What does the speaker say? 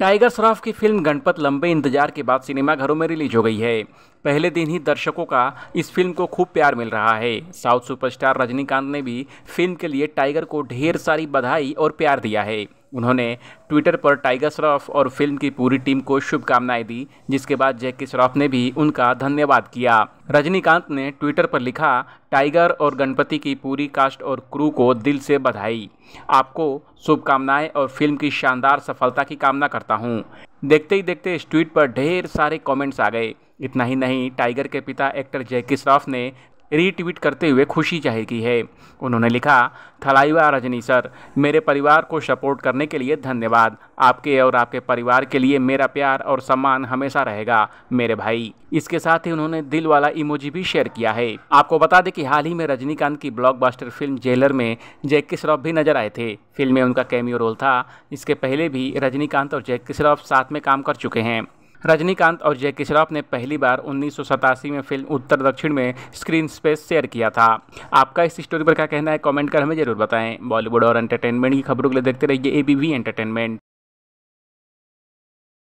Tiger Shroff की film Ganpat लंबे इंतज़ार के बाद सिनेमाघरों में रिलीज़ हो गई है। पहले दिन ही दर्शकों का इस फ़िल्म को खूब प्यार मिल रहा है। साउथ सुपरस्टार रजनीकांत ने भी फ़िल्म के लिए टाइगर को ढेर सारी बधाई और प्यार दिया है। उन्होंने ट्विटर पर टाइगर श्रॉफ और फ़िल्म की पूरी टीम को शुभकामनाएँ दी, जिसके बाद जैकी श्रॉफ ने भी उनका धन्यवाद किया। रजनीकांत ने ट्विटर पर लिखा, टाइगर और गणपति की पूरी कास्ट और क्रू को दिल से बधाई। आपको शुभकामनाएँ और फ़िल्म की शानदार सफलता की कामना करता हूँ। देखते ही देखते इस ट्वीट पर ढेर सारे कमेंट्स आ गए। इतना ही नहीं, टाइगर के पिता एक्टर जैकी श्रॉफ ने रीट्वीट करते हुए खुशी ज़ाहिर की है। उन्होंने लिखा थलाईवा रजनी सर, मेरे परिवार को सपोर्ट करने के लिए धन्यवाद। आपके और आपके परिवार के लिए मेरा प्यार और सम्मान हमेशा रहेगा, मेरे भाई। इसके साथ ही उन्होंने दिल वाला इमोजी भी शेयर किया है। आपको बता दें कि हाल ही में रजनीकांत की ब्लॉकबस्टर फ़िल्म जेलर में जैकी श्रॉफ भी नज़र आए थे। फ़िल्म में उनका कैमियो रोल था इसके पहले भी रजनीकांत और जैकी श्रॉफ साथ में काम कर चुके हैं। रजनीकांत और जय श्रॉफ ने पहली बार उन्नीस सौ सतासी में फ़िल्म उत्तर दक्षिण में स्क्रीन स्पेस शेयर किया था। आपका इस स्टोरी पर क्या कहना है, कमेंट कर हमें ज़रूर बताएँ। बॉलीवुड और एंटरटेनमेंट की खबरों के लिए देखते रहिए एबीवी एंटरटेनमेंट